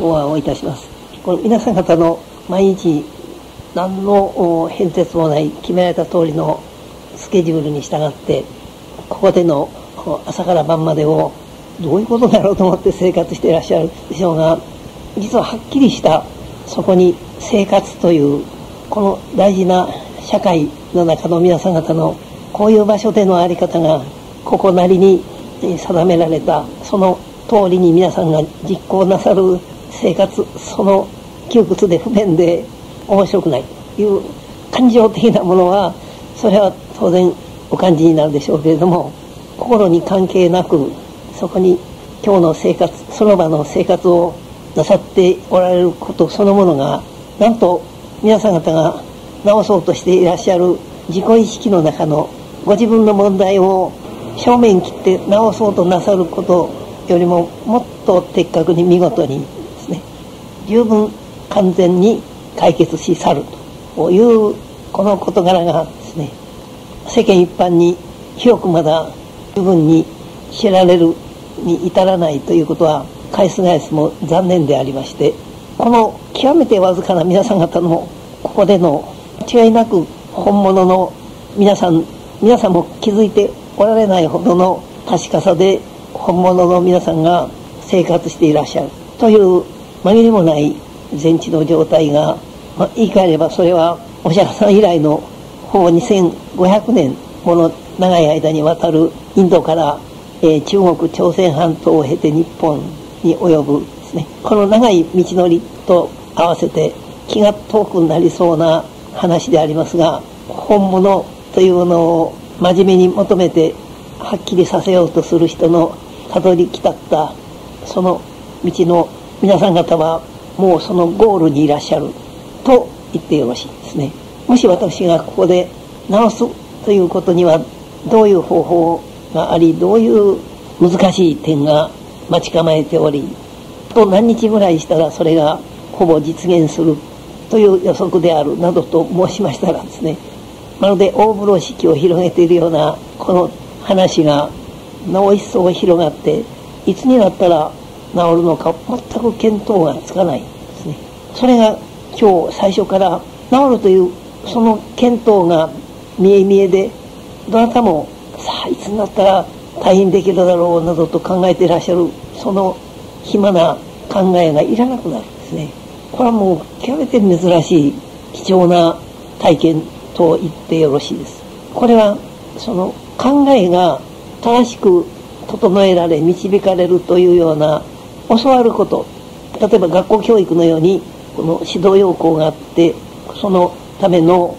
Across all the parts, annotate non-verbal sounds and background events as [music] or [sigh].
お会いをいたします。この皆さん方の毎日何の変哲もない決められた通りのスケジュールに従ってここでの朝から晩までをどういうことだろうと思って生活していらっしゃるでしょうが実ははっきりしたそこに生活というこの大事な社会の中の皆さん方のこういう場所での在り方がここなりに定められたその通りに皆さんが実行なさる生活その窮屈で不便で面白くないという感情的なものはそれは当然お感じになるでしょうけれども心に関係なくそこに今日の生活その場の生活をなさっておられることそのものがなんと皆さん方が直そうとしていらっしゃる自己意識の中のご自分の問題を正面切って直そうとなさることよりももっと的確に見事に十分完全に解決し去るというこの事柄がですね世間一般に広くまだ十分に知られるに至らないということは返す返すも残念でありましてこの極めてわずかな皆さん方のここでの間違いなく本物の皆さん皆さんも気づいておられないほどの確かさで本物の皆さんが生活していらっしゃるという紛れもない全地の状態が、まあ、言い換えればそれはお釈迦さん以来のほぼ2500年もの長い間にわたるインドから、えー、中国朝鮮半島を経て日本に及ぶですね。この長い道のりと合わせて気が遠くなりそうな話でありますが本物というのを真面目に求めてはっきりさせようとする人のたどりきたったその道の皆さん方はもうそのゴールにいらっしゃると言ってよろしいですね。もし私がここで直すということにはどういう方法がありどういう難しい点が待ち構えておりと何日ぐらいしたらそれがほぼ実現するという予測であるなどと申しましたらですねまるで大風呂敷を広げているようなこの話がなお一層広がっていつになったら治るのか全く見当がつかないですね。それが今日最初から治るというその見当が見え見えでどなたもさあいつになったら退院できるだろうなどと考えていらっしゃるその暇な考えがいらなくなるんですね。これはもう極めて珍しい貴重な体験と言ってよろしいです。これはその考えが正しく整えられ導かれるというような教わること。例えば学校教育のようにこの指導要項があってそのための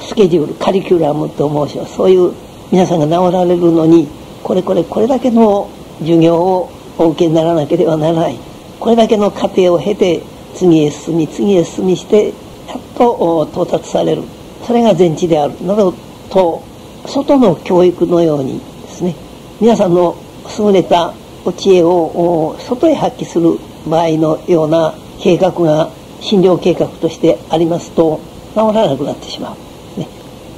スケジュールカリキュラムと申します。そういう皆さんが治られるのにこれこれこれだけの授業をお受けにならなければならない。これだけの過程を経て次へ進み次へ進みしてやっと到達される。それが全知である。などと外の教育のようにですね皆さんの優れたお知恵を外へ発揮する場合のような計画が診療計画としてありますと治らなくなってしまう、ね、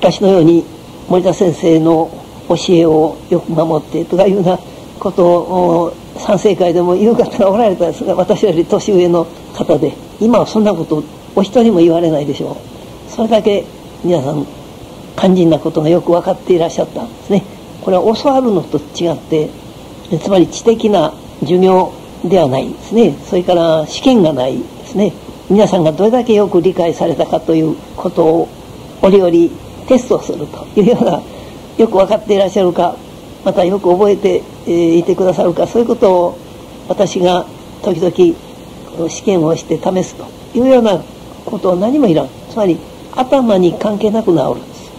私のように森田先生の教えをよく守ってとかいうようなことを賛成会でも言う方がおられたんですが私より年上の方で今はそんなことお一人も言われないでしょう。それだけ皆さん肝心なことがよく分かっていらっしゃったんですね。これは教わるのと違ってつまり知的な授業ではないですね。それから試験がないですね。皆さんがどれだけよく理解されたかということを折々テストするというようなよく分かっていらっしゃるかまたよく覚えて、いてくださるかそういうことを私が時々試験をして試すというようなことを何もいらん。つまり頭に関係なく治るんです。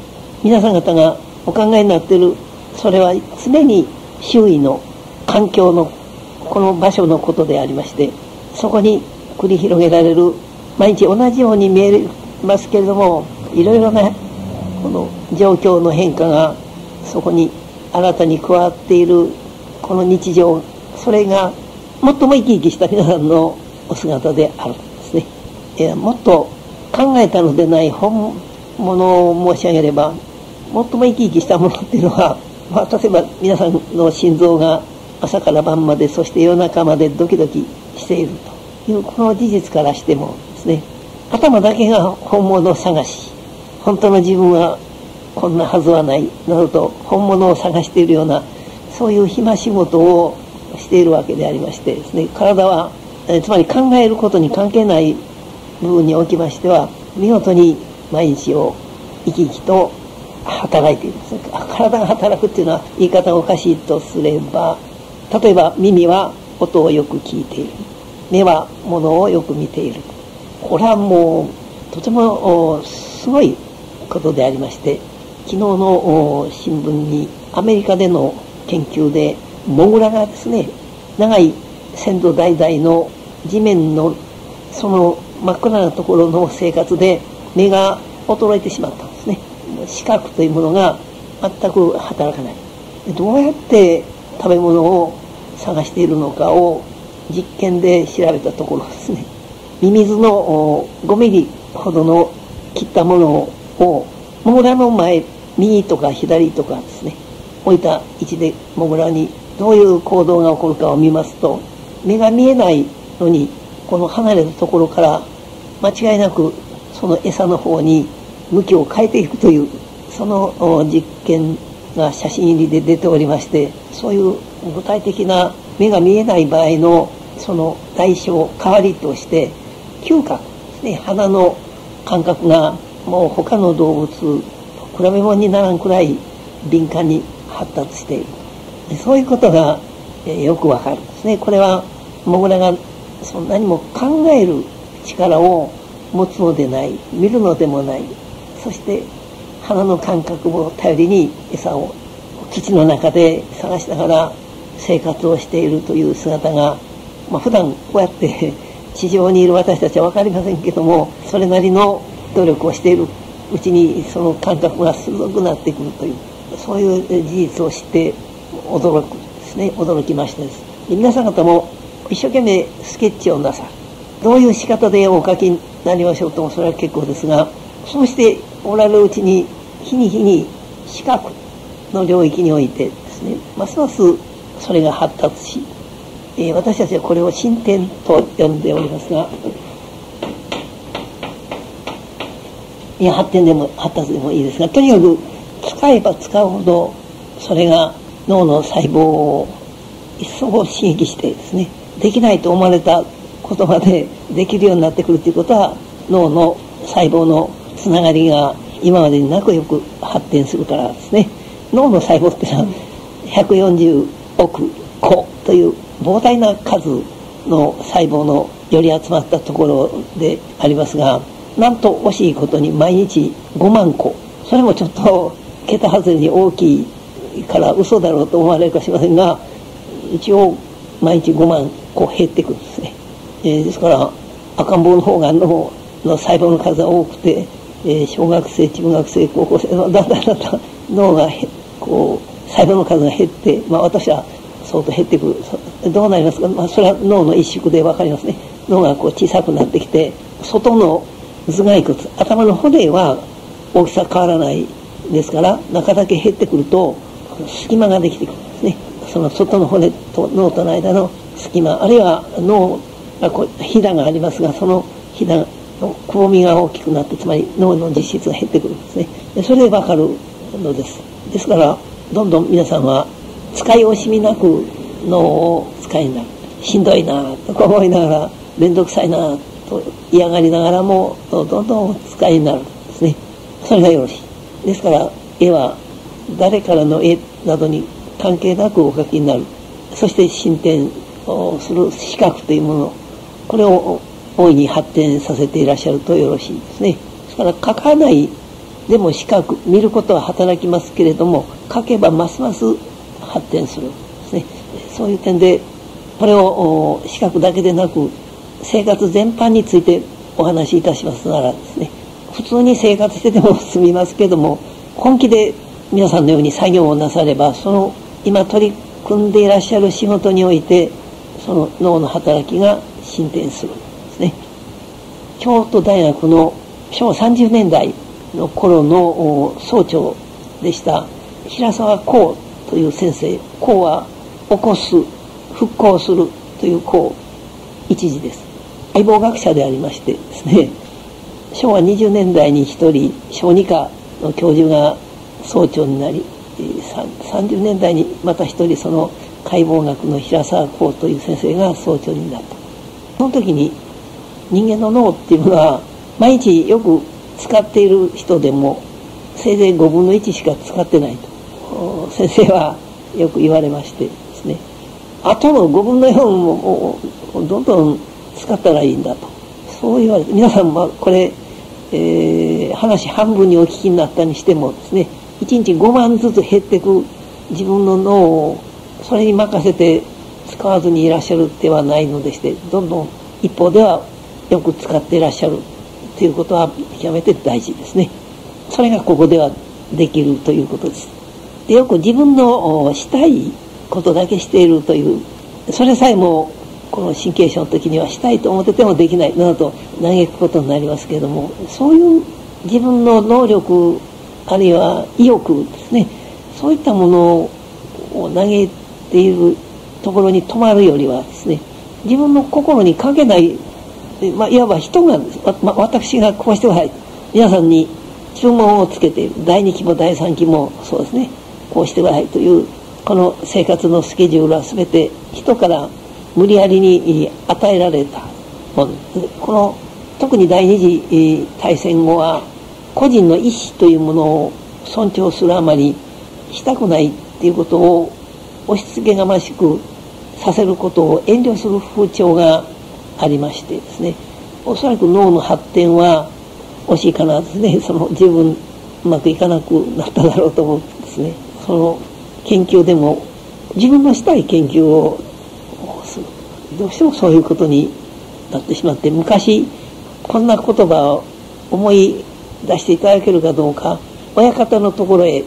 皆さん方がお考えになっているそれは常に周囲の環境のこの場所のことでありましてそこに繰り広げられる毎日同じように見えますけれどもいろいろなこの状況の変化がそこに新たに加わっているこの日常それが最も生き生きした皆さんのお姿であるんですね。えもっと考えたのでない本物を申し上げれば最も生き生きしたものっていうのは、まあ、例えば皆さんの心臓が朝から晩までそして夜中までドキドキしていると。いうこの事実からしてもですね頭だけが本物探し本当の自分はこんなはずはないなどと本物を探しているようなそういう暇仕事をしているわけでありましてですね体はえつまり考えることに関係ない部分におきましては見事に毎日を生き生きと働いている。体が働くっていうのは言い方がおかしいとすれば例えば耳は音をよく聞いている。目は物をよく見ている。これはもうとてもすごいことでありまして昨日の新聞にアメリカでの研究でモグラがですね長い先祖代々の地面のその真っ暗なところの生活で目が衰えてしまったんですね。視覚というものが全く働かない。どうやって食べ物を探しているのかを実験で調べたところですね。ミミズの5ミリほどの切ったものをモグラの前右とか左とかですね。置いた位置でモグラにどういう行動が起こるかを見ますと目が見えないのにこの離れたところから間違いなくその餌の方に向きを変えていくというその実験が写真入りで出ておりましてそういう具体的な目が見えない場合のその代償代わりとして嗅覚ですね鼻の感覚がもう他の動物と比べ物にならんくらい敏感に発達している。そういうことが、えよくわかるんですね。これはモグラがそんなにも考える力を持つのでない見るのでもない。そして鼻の感覚を頼りに餌を基地の中で探しながら生活をしているという姿が、まあ、普段こうやって [laughs] 地上にいる私たちは分かりませんけどもそれなりの努力をしているうちにその感覚が鋭くなってくるというそういう事実を知って驚くですね。驚きましたです。皆さん方も一生懸命スケッチをなさどういう仕方でお書きになりましょうともそれは結構ですがそうしておられるうちに日に日に視覚の領域においてですねますますそれが発達し、えー、私たちはこれを進展と呼んでおりますがいや発展でも発達でもいいですがとにかく使えば使うほどそれが脳の細胞を一層刺激してですねできないと思われたことまでできるようになってくるということは脳の細胞のつながりが今までになくよく発展するからですね。脳の細胞ってのは140億個という膨大な数の細胞のより集まったところでありますがなんと惜しいことに毎日5万個。それもちょっと桁外れに大きいから嘘だろうと思われるかもしれませんが一応毎日5万個減ってくるんですね、えー、ですから赤ん坊の方が脳の細胞の数が多くて、えー、小学生中学生高校生だんだんだんだん脳がこう細胞の数が減って、まあ、私は相当減ってくる。どうなりますか、まあ、それは脳の一縮で分かりますね。脳がこう小さくなってきて外の頭蓋骨頭の骨は大きさ変わらないですから中だけ減ってくると隙間ができてくるんですね。その外の骨と脳との間の隙間あるいは脳がこうひだがありますがそのひだのくぼみが大きくなってつまり脳の実質が減ってくるんですね。でそれで分かるのです。ですからどんどん皆さんは使い惜しみなく脳を使いになるしんどいなとか思いながら面倒くさいなと嫌がりながらもどんどん使いになるんですね。それがよろしい。ですから絵は誰からの絵などに関係なくお描きになる。そして進展をする視覚というものこれを大いに発展させていらっしゃるとよろしいですね。ですから書かないでも視覚見ることは働きますけれども書けばますます発展する。すね。そういう点でこれを視覚だけでなく生活全般についてお話しいたしますならですね。普通に生活してても済みますけども本気で皆さんのように作業をなさればその今取り組んでいらっしゃる仕事においてその脳の働きが進展する。んですね。京都大学の昭和30年代の頃の総長でした。平沢光という先生光は起こす復興するという光一時です。解剖学者でありましてですね昭和20年代に一人小児科の教授が総長になり30年代にまた一人その解剖学の平沢光という先生が総長になった。その時に人間の脳っていうのは毎日よく使っている人でもせいぜい5分の1しか使ってないと。先生はよく言われましてですね。あとの5分の4もどんどん使ったらいいんだと。そう言われて皆さんもこれ、えー、話半分にお聞きになったにしてもですね1日5万ずつ減っていく自分の脳をそれに任せて使わずにいらっしゃるではないのでしてどんどん一方ではよく使っていらっしゃる。ということは極めて大事ですね。それがここではできるということです。でよく自分のしたいことだけしているというそれさえもこの神経症の時にはしたいと思っててもできないなどと嘆くことになりますけれどもそういう自分の能力あるいは意欲ですね。そういったものを嘆いているところに止まるよりはですね自分の心にかけないまあ、いわば人が、ま、私がこうしてください皆さんに注文をつけて第2期も第3期もそうですねこうしてくださいというこの生活のスケジュールは全て人から無理やりに与えられたものこの特に第二次大戦後は個人の意思というものを尊重するあまりしたくないっていうことを押し付けがましくさせることを遠慮する風潮がありましてですね。おそらく脳の発展は惜しいかなですね。[laughs] その十分うまくいかなくなっただろうと思うんですね。その研究でも自分のしたい研究をどうしてもそういうことになってしまって昔こんな言葉を思い出していただけるかどうか親方のところへ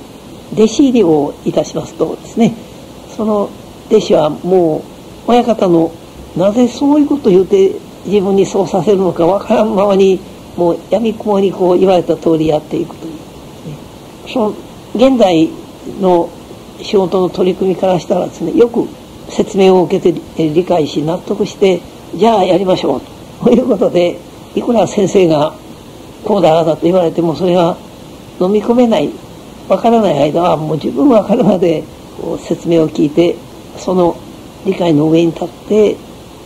弟子入りをいたしますとですね。その弟子はもう親方のなぜそういうことを言うて自分にそうさせるのかわからんままにもうやみくもにこう言われた通りやっていくという、その現代の仕事の取り組みからしたらですねよく説明を受けて理解し納得してじゃあやりましょうということでいくら先生がこうだああだと言われてもそれが飲み込めないわからない間はもう十分わかるまで説明を聞いてその理解の上に立って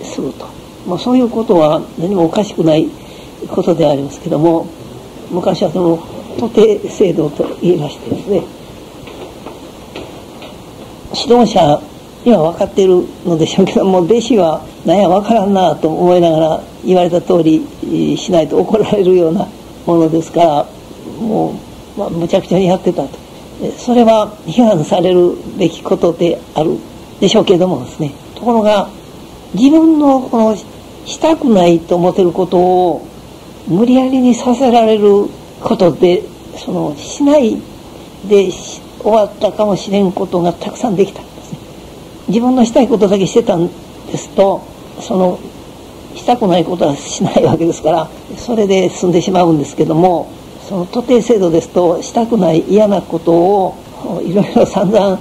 すると、まあ、そういうことは何もおかしくないことでありますけども昔はその徒弟制度と言いましてですね指導者には分かっているのでしょうけども弟子は何や分からんなと思いながら言われた通りしないと怒られるようなものですからもう、まあ、むちゃくちゃにやってたと。それは批判されるべきことであるでしょうけどもですね。ところが自分のこのしたくないと思ってることを無理やりにさせられることでそのしないで終わったかもしれんことがたくさんできたんです。自分のしたいことだけしてたんですとそのしたくないことはしないわけですからそれで済んでしまうんですけどもその徒弟制度ですとしたくない嫌なことをいろいろ散々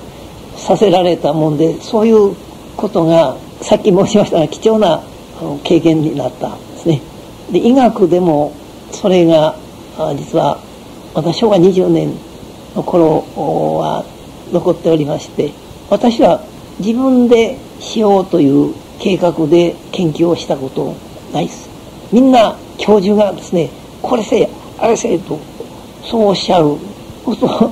させられたもんでそういうことがさっき申しましたが貴重な経験になったんですね。で医学でもそれが実は私昭和20年の頃は残っておりまして私は自分でしようという計画で研究をしたことないです。みんな教授がですねこれせえあれせえとそうおっしゃること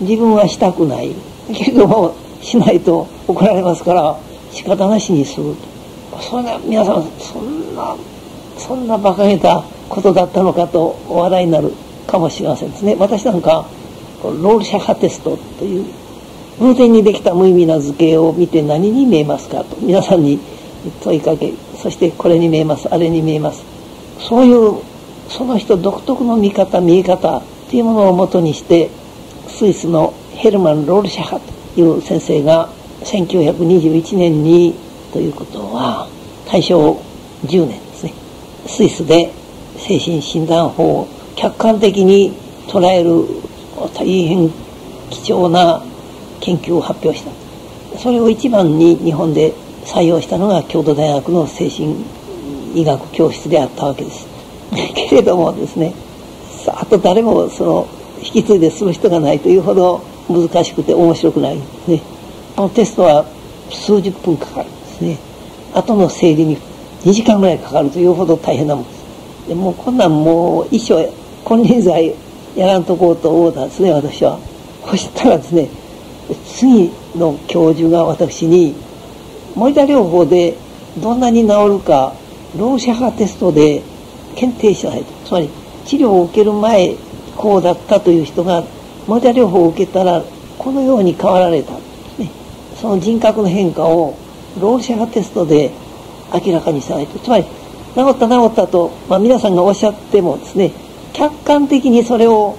自分はしたくない。けれどもしないと怒られますから仕方なしにする。そんな皆さんそんなそんな馬鹿げたことだったのかと話題になるかもしれませんですね。私なんかロールシャハテストという偶然にできた無意味な図形を見て何に見えますかと皆さんに問いかけそしてこれに見えますあれに見えます。そういうその人独特の見方見え方っていうものをもとにしてスイスのヘルマン・ロールシャハという先生が1921年にということは大正10年ですね。スイスで精神診断法を客観的に捉える大変貴重な研究を発表した。それを一番に日本で採用したのが京都大学の精神医学教室であったわけです。[laughs] けれどもですねさあと誰もその引き継いでする人がないというほど難しくて面白くない。ですね。このテストは数十分かかるんですね。後の整理に2時間ぐらいかかるというほど大変なもんです。でもうこんなんもう一生金輪際やらんとこうと思ったんですね私は。そしたらですね次の教授が私にモニター療法でどんなに治るか老子派テストで検定しないと。つまり治療を受ける前こうだったという人がモニター療法を受けたらこのように変わられた、その人格の変化を老子派テストで明らかにしないと。つまり治った治ったと、まあ、皆さんがおっしゃってもですね客観的にそれを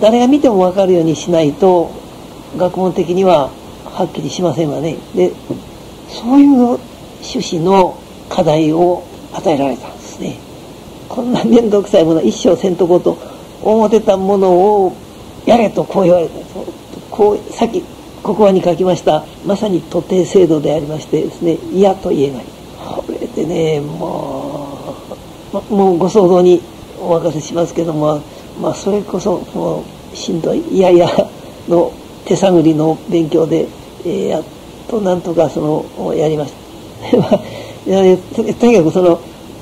誰が見ても分かるようにしないと学問的にははっきりしませんわね。でそういう趣旨の課題を与えられたんですね。こんな面倒くさいもの一生せんとこと思ってたものをやれとこう言われた。こうさっきここに書きました。まさに徒弟制度でありましてですね嫌と言えない。これでねもうもうご想像にお任せしますけどもまあそれこそもうしんどいいやいやの手探りの勉強で、えー、やっとなんとかそのやりました。[laughs] とにかくその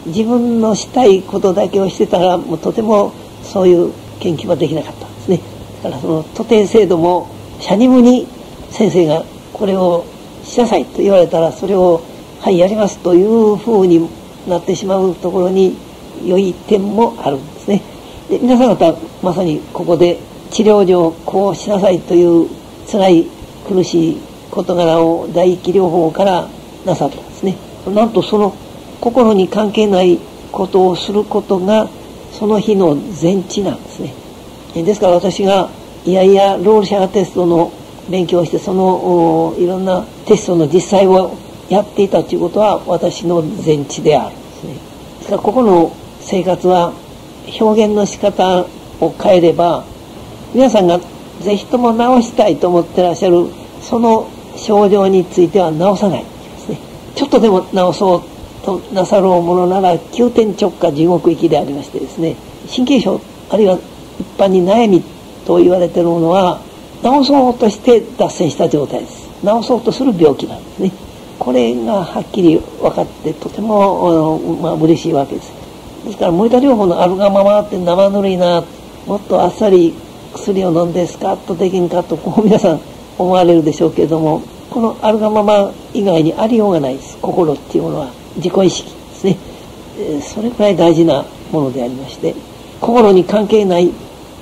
自分のしたいことだけをしてたらもうとてもそういう研究はできなかったんですね。だからその徒弟制度もシャニムに先生がこれをしなさいと言われたらそれをはいやりますというふうになってしまうところに良い点もあるんですね。で皆さん方まさにここで治療上こうしなさいという辛い苦しい事柄を第一療法からなさったんですね。なんとその心に関係ないことをすることがその日の全知なんですね。ですから私がいやいやロールシャーテストの勉強してそのいろんなテストの実際をやっていたということは私の全知であるんですね。ですからここの生活は表現の仕方を変えれば皆さんがぜひとも治したいと思ってらっしゃるその症状については治さないですね。ちょっとでも治そうとなさろうものなら急転直下地獄行きでありましてですね神経症あるいは一般に悩みと言われているものは治そうとして脱線した状態です。治そうとする病気なんですね。これがはっきり分かってとても、まあ、嬉しいわけです。ですから森田療法のあるがままって生ぬるいな。もっとあっさり薬を飲んでスカッとできんか？とこう皆さん思われるでしょうけれどもこのあるがまま以外にありようがないです。心っていうものは自己意識ですね、えそれくらい大事なものでありまして心に関係ない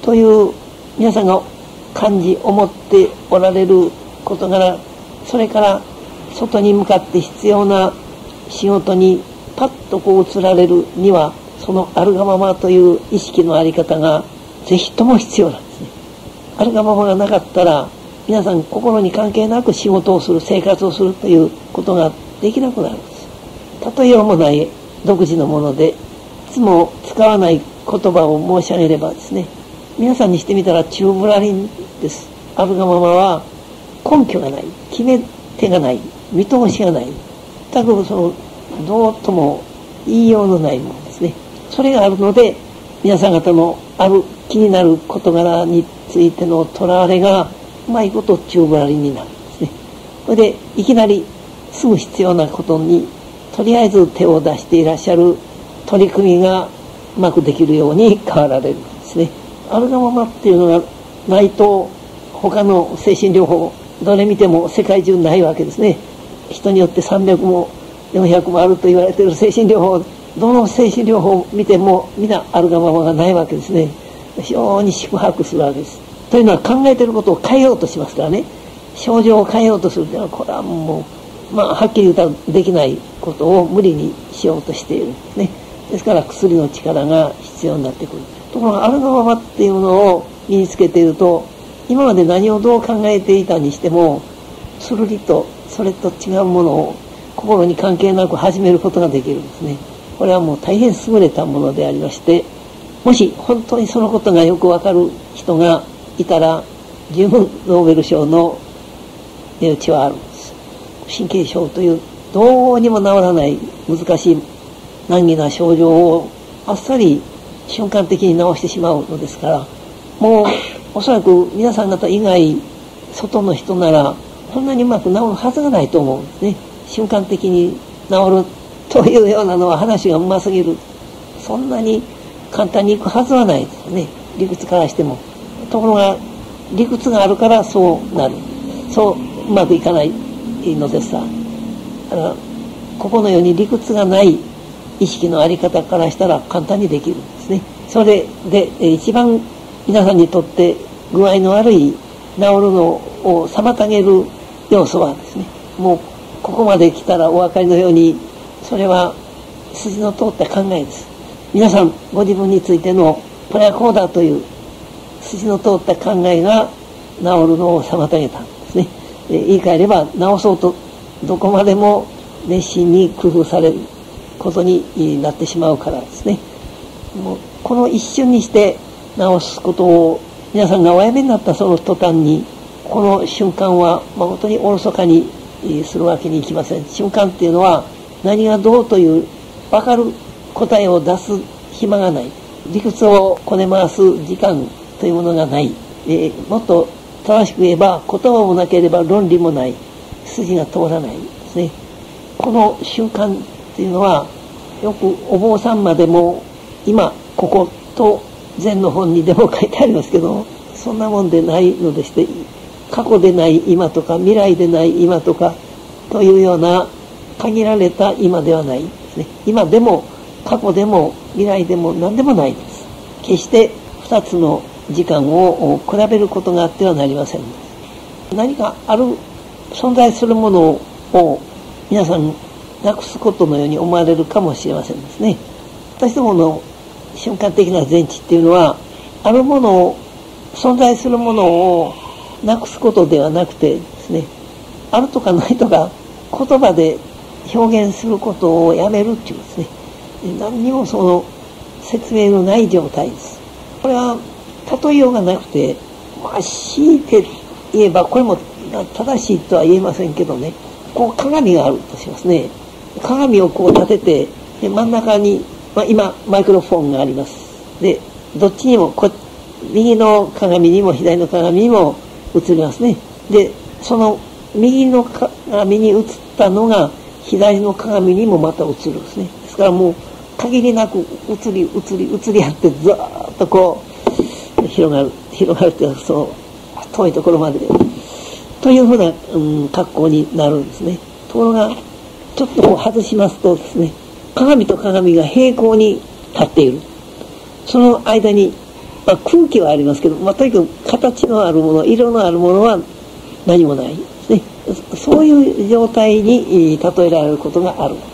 という皆さんが感じ思っておられる事柄それから外に向かって必要な仕事にパッとこう移られるにはそのあるがままという意識の在り方がぜひとも必要なんですね。あるがままがなかったら皆さん心に関係なく仕事をする生活をするということができなくなるんです。例えようもない独自のものでいつも使わない言葉を申し上げればですね皆さんにしてみたら宙ぶらりんです。あるがままは根拠がない決め手がない見通しがない。全くそのどうとも言いようのないものですね。それがあるので皆さん方のある気になる事柄についてのとらわれがうまいこと宙ぶらりになるんですね。それでいきなりすぐ必要なことにとりあえず手を出していらっしゃる取り組みがうまくできるように変わられる。あるがままっていうのがないと他の精神療法どれ見ても世界中ないわけですね。人によって300も400もあると言われている精神療法どの精神療法を見ても皆あるがままがないわけですね。非常に宿泊するわけです。というのは考えていることを変えようとしますからね。症状を変えようとするというのはこれはもうまあはっきり言うたらできないことを無理にしようとしている。ね。ですから薬の力が必要になってくる。ところがあるがままっていうものを身につけていると今まで何をどう考えていたにしてもするりとそれと違うものを心に関係なく始めることができるんですね。これはもう大変優れたものでありましてもし本当にそのことがよくわかる人がいたら十分ノーベル賞の値打ちはあるんです。神経症というどうにも治らない難しい難儀な症状をあっさり瞬間的に治してしまうのですからもうおそらく皆さん方以外外の人ならそんなにうまく治るはずがないと思うんですね。瞬間的に治るというようなのは話がうますぎる。そんなに簡単にいくはずはないですね。理屈からしても。ところが理屈があるからそうなる。そううまくいかないのですさだからここのように理屈がない意識の在り方からしたら簡単にできるんですね。それで一番皆さんにとって具合の悪い治るのを妨げる要素はですねもうここまで来たらお分かりのようにそれは筋の通った考えです。皆さんご自分についてのこれはこうだという筋の通った考えが治るのを妨げたんですね。言い換えれば治そうとどこまでも熱心に工夫される。ことになってしまうからですね。もうこの一瞬にして治すことを皆さんがおやめになったその途端にこの瞬間は誠におろそかにするわけにいきません。瞬間っていうのは何がどうという分かる答えを出す暇がない。理屈をこね回す時間というものがない、えー、もっと正しく言えば言葉もなければ論理もない。筋が通らないですね。この瞬間っていうのはよくお坊さんまでも今ここと禅の本にでも書いてありますけどそんなもんでないのでして過去でない今とか未来でない今とかというような限られた今ではないですね。今でも過去でも未来でも何でもないです。決して2つの時間を比べることがあってはなりません。何かある存在するものを皆さんなくすことのように思われるかもしれませんですね。私どもの瞬間的な全知っていうのはあるものを存在するものをなくすことではなくてですねあるとかないとか言葉で表現することをやめるっていうですね何にもその説明のない状態です。これは例えようがなくてまあ強いて言えばこれも正しいとは言えませんけどねこう鏡があるとしますね。鏡をこう立ててで真ん中にまあ、今マイクロフォンがあります。でどっちにもこ右の鏡にも左の鏡にも映りますね。でその右の鏡に映ったのが左の鏡にもまた映るんですね。ですからもう限りなく映り映り映り合ってずーっとこう広がる広がるというかそう遠いところまで。というふうな、うん、格好になるんですね。ところがちょっとこう外しますとですね鏡と鏡が平行に立っている。その間に、まあ、空気はありますけど、まあ、とにかく形のあるもの色のあるものは何もないですね。そういう状態に例えられることがあるんです。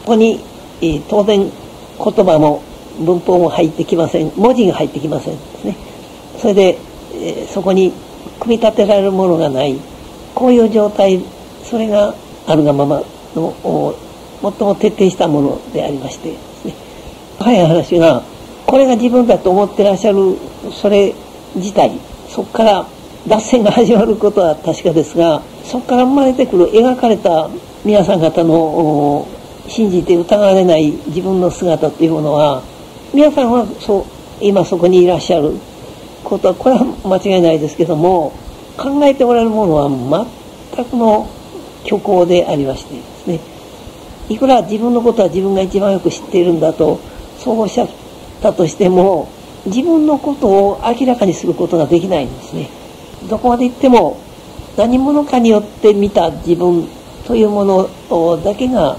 ここに当然言葉も文法も入ってきません。文字が入ってきませんですね。それでそこに組み立てられるものがない。こういう状態それがあるがまま。の最も徹底したものでありましてですね早い話がこれが自分だと思ってらっしゃるそれ自体そこから脱線が始まることは確かですがそこから生まれてくる描かれた皆さん方の信じて疑われない自分の姿っていうものは皆さんはそう今そこにいらっしゃることはこれは間違いないですけども考えておられるものは全くの虚構でありましていくら自分のことは自分が一番よく知っているんだとそうおっしゃったとしても自分のことを明らかにすることができないんですね。どこまで行っても何者かによって見た自分というものだけが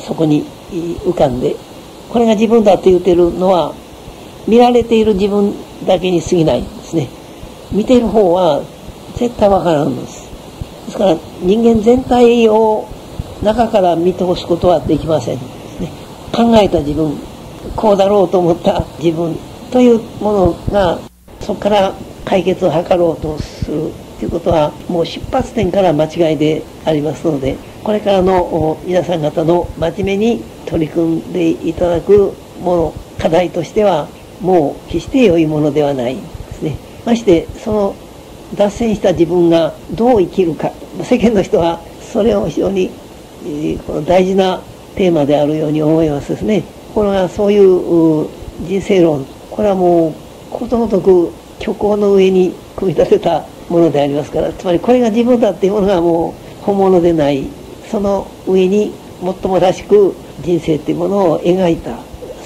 そこに浮かんでこれが自分だと言ってるのは見られている自分だけに過ぎないんですね。見ている方は絶対わからんのです。ですから人間全体を中から見通すことはできません、ね、考えた自分こうだろうと思った自分というものがそこから解決を図ろうとするということはもう出発点から間違いでありますのでこれからの皆さん方の真面目に取り組んでいただくもの課題としてはもう決して良いものではないですね。ましてその脱線した自分がどう生きるか。世間の人はそれを非常に大事なテーマであるように思いますですね。これはそういう人生論。これはもうことごとく虚構の上に組み立てたものでありますから。つまりこれが自分だっていうものがもう本物でない。その上に最もらしく人生っていうものを描いた。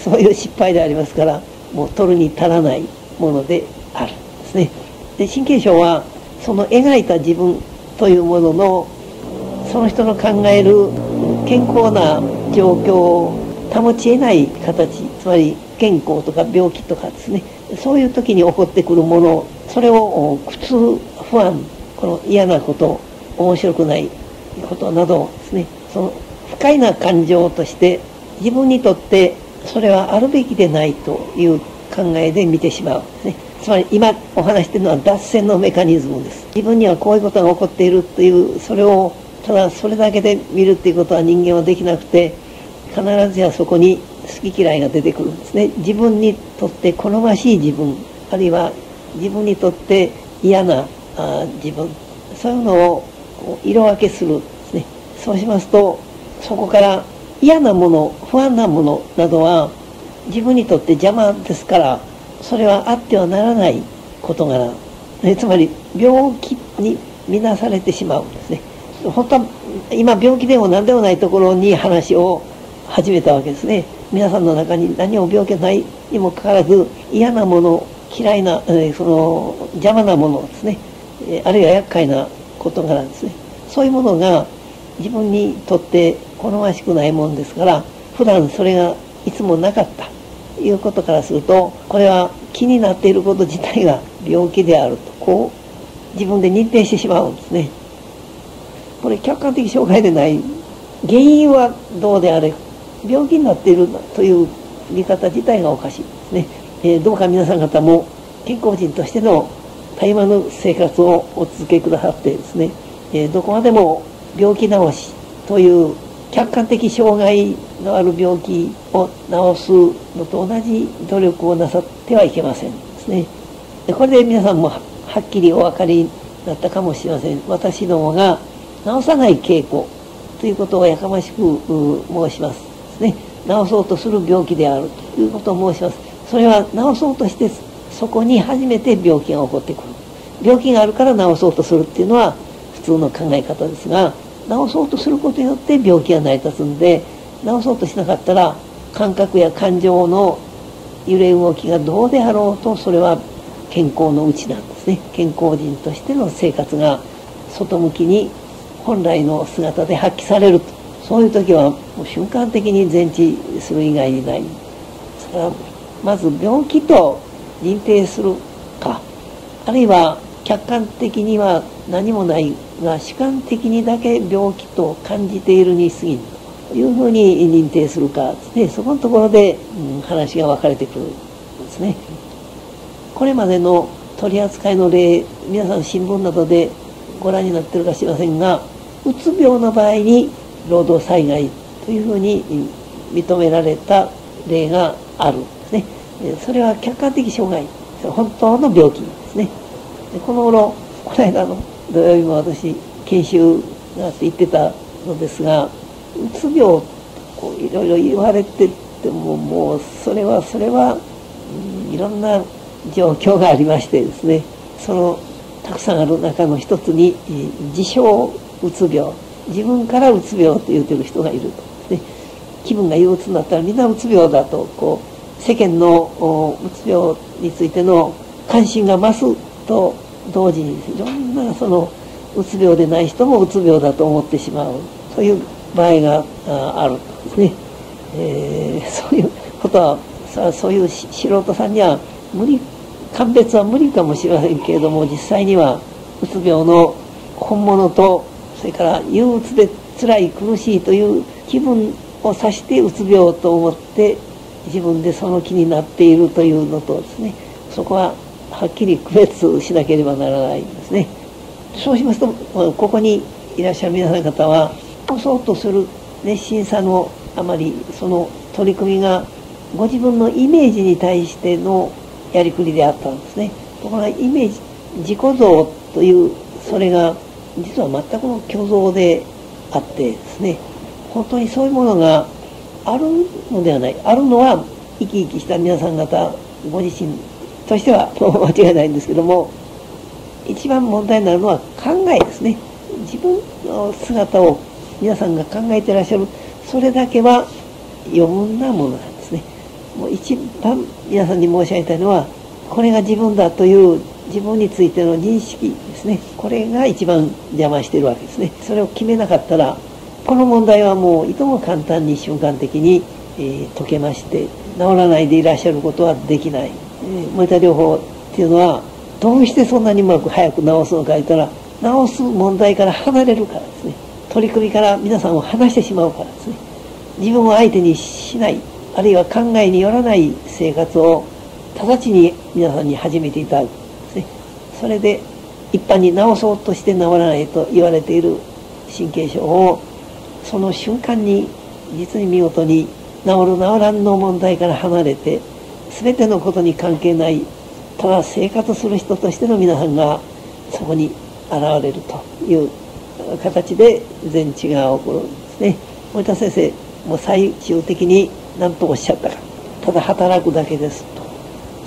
そういう失敗でありますからもう取るに足らないものであるんですね。で神経症はその描いた自分というもののその人の考える健康な状況を保ち得ない形つまり健康とか病気とかですねそういう時に起こってくるものそれを苦痛不安この嫌なこと面白くないことなどですねその不快な感情として自分にとってそれはあるべきでないという考えで見てしまうんですね。つまり今お話してるのは脱線のメカニズムです。自分にはこういうことが起こっているというそれをただそれだけで見るっていうことは人間はできなくて必ずやそこに好き嫌いが出てくるんですね。自分にとって好ましい自分あるいは自分にとって嫌なあ自分。そういうのを色分けするんですね。そうしますとそこから嫌なもの不安なものなどは自分にとって邪魔ですからそれはあってはならない事柄、ね、つまり病気に見なされてしまうんですね。本当は今病気でも何でもないところに話を始めたわけですね。皆さんの中に何も病気ないにもかかわらず嫌なもの嫌いな、え、その邪魔なものですね、え、あるいは厄介な事柄ですね。そういうものが自分にとって好ましくないもんですから普段それがいつもなかった。ということからするとこれは気になっていること自体が病気であるとこう自分で認定してしまうんですね。これ客観的障害でない。原因はどうであれ病気になっているという見方自体がおかしいですね、えー、どうか皆さん方も健康人としての絶え間の生活をお続けくださってですね、えー、どこまでも病気治しという客観的障害のある病気を治すのと同じ努力をなさってはいけませんですね。でこれで皆さんもはっきりお分かりになったかもしれません。私どもが治さない傾向ということをやかましく申しますす。ね。治そうとする病気であるということを申します。それは治そうとしてそこに初めて病気が起こってくる。病気があるから治そうとするっていうのは普通の考え方ですが治そうとすることによって病気が成り立つんで治そうとしなかったら感覚や感情の揺れ動きがどうであろうとそれは健康のうちなんですね。健康人としての生活が外向きに本来の姿で発揮されると。そういう時はもう瞬間的に全治する以外にない。ですからまず病気と認定するか。あるいは客観的には何もないが主観的にだけ病気と感じているに過ぎんというふうに認定するかでそこのところで、うん、話が分かれてくるんですね。これまでの取り扱いの例皆さん新聞などでご覧になってるかしれませんがうつ病の場合に労働災害というふうに認められた例があるんですね。それは客観的障害本当の病気ですね。でこの頃この間の土曜日も私研修があって行ってたのですがうつ病こういろいろ言われててももうそれはそれは、うん、いろんな状況がありましてですねそのたくさんある中の一つに自称うつ病。自分からうつ病と言うてる人がいると、ね、気分が憂鬱になったらみんなうつ病だとこう世間のうつ病についての関心が増すと同時にいろんなそのうつ病でない人もうつ病だと思ってしまう。という場合があるんですね、えー、そういうことはさそういう素人さんには無理鑑別は無理かもしれませんけれども実際にはうつ病の本物とそれから憂鬱で辛い苦しいという気分を指してうつ病と思って自分でその気になっているというのとですねそこははっきり区別しなければならないんですね。そうしますとここにいらっしゃる皆さん方は起そうとする熱心さのあまりその取り組みがご自分のイメージに対してのやりくりであったんですね。ところがイメージ自己像というそれが実は全くの虚像であってですね本当にそういうものがあるのではない。あるのは生き生きした皆さん方ご自身としては [laughs] 間違いないんですけども一番問題になるのは考えですね。自分の姿を皆さんが考えてらっしゃる。それだけは余分なものなんですね。もう一番皆さんに申し上げたいのはこれが自分だという自分についての認識ですね。これが一番邪魔してるわけですね。それを決めなかったらこの問題はもういとも簡単に瞬間的に、えー、解けまして治らないでいらっしゃることはできない、えー、モニター療法っていうのはどうしてそんなにうまく早く治すのか言ったら治す問題から離れるからですね。取り組みから皆さんを離してしまうからですね。自分を相手にしないあるいは考えによらない生活を直ちに皆さんに始めていただく。それで一般に治そうとして治らないと言われている神経症をその瞬間に実に見事に治る治らんの問題から離れて全てのことに関係ないただ生活する人としての皆さんがそこに現れるという形で全知が起こるんですね。森田先生もう最終的に何とおっしゃったか。ただ働くだけですと。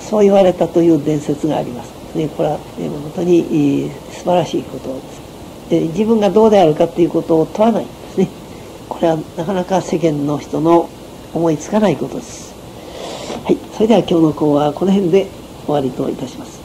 そう言われたという伝説があります、ね、これは、ね、本当に素晴らしいことです。で自分がどうであるかということを問わないんですね。これはなかなか世間の人の思いつかないことです。はいそれでは今日の講話はこの辺で終わりといたします。